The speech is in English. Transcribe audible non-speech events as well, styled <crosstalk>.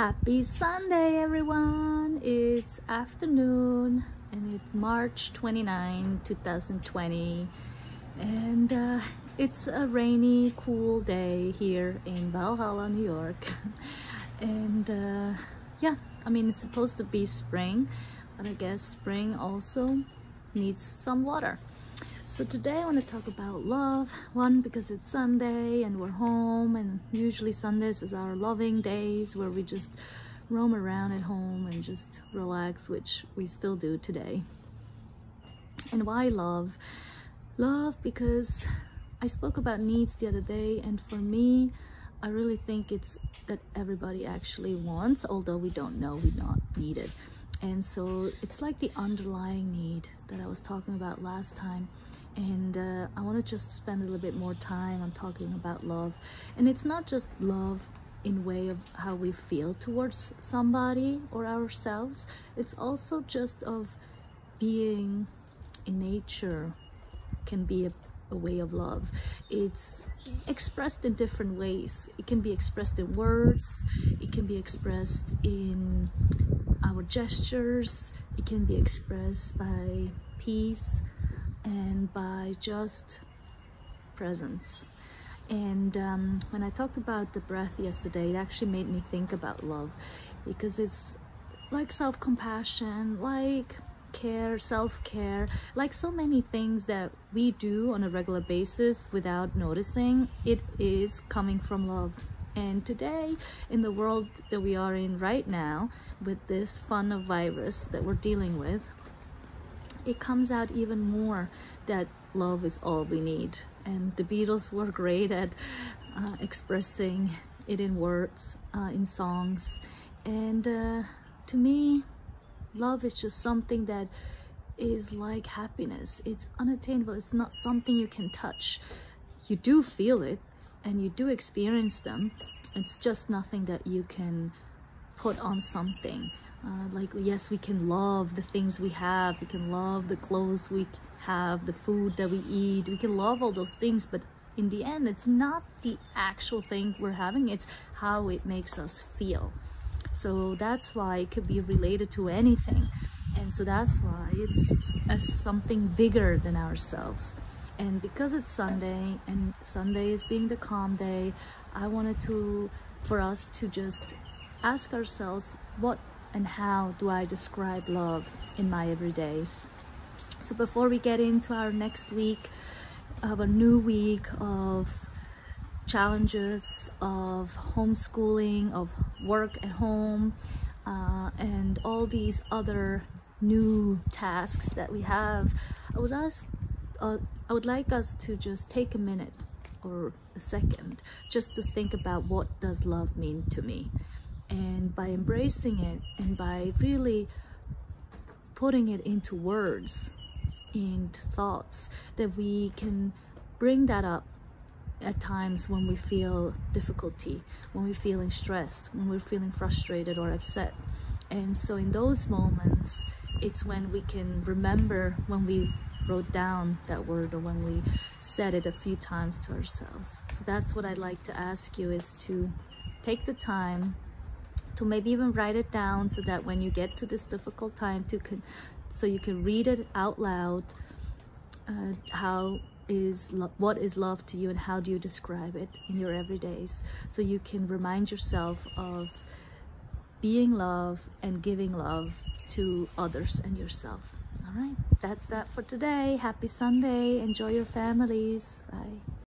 Happy Sunday, everyone! It's afternoon and it's March 29, 2020, and uh, it's a rainy, cool day here in Valhalla, New York. <laughs> and uh, yeah, I mean, it's supposed to be spring, but I guess spring also needs some water. So today I want to talk about love. One, because it's Sunday and we're home and usually Sundays is our loving days where we just roam around at home and just relax, which we still do today. And why love? Love because I spoke about needs the other day and for me, I really think it's that everybody actually wants, although we don't know we not need it. And so it's like the underlying need that I was talking about last time. And uh, I want to just spend a little bit more time on talking about love. And it's not just love in way of how we feel towards somebody or ourselves. It's also just of being in nature can be a, a way of love. It's expressed in different ways. It can be expressed in words. It can be expressed in our gestures. It can be expressed by peace and by just presence. And um, when I talked about the breath yesterday, it actually made me think about love because it's like self-compassion, like care, self-care, like so many things that we do on a regular basis without noticing, it is coming from love. And today, in the world that we are in right now, with this fun of virus that we're dealing with, it comes out even more that love is all we need. And the Beatles were great at uh, expressing it in words, uh, in songs. And uh, to me, love is just something that is like happiness. It's unattainable. It's not something you can touch. You do feel it and you do experience them. It's just nothing that you can put on something. Uh, like yes we can love the things we have we can love the clothes we have the food that we eat we can love all those things but in the end it's not the actual thing we're having it's how it makes us feel so that's why it could be related to anything and so that's why it's, something bigger than ourselves and because it's Sunday and Sunday is being the calm day I wanted to for us to just ask ourselves what and how do I describe love in my everydays. So before we get into our next week of a new week of challenges of homeschooling, of work at home, uh, and all these other new tasks that we have, I would ask, uh, I would like us to just take a minute or a second just to think about what does love mean to me. And by embracing it and by really putting it into words and thoughts that we can bring that up at times when we feel difficulty when we're feeling stressed when we're feeling frustrated or upset. And so in those moments it's when we can remember when we wrote down that word or when we said it a few times to ourselves. So that's what I'd like to ask you is to take the time to maybe even write it down so that when you get to this difficult time to so you can read it out loud uh, how is what is love to you and how do you describe it in your everydays? So you can remind yourself of being love and giving love to others and yourself. All right that's that for today. Happy sunday. Enjoy your families. Bye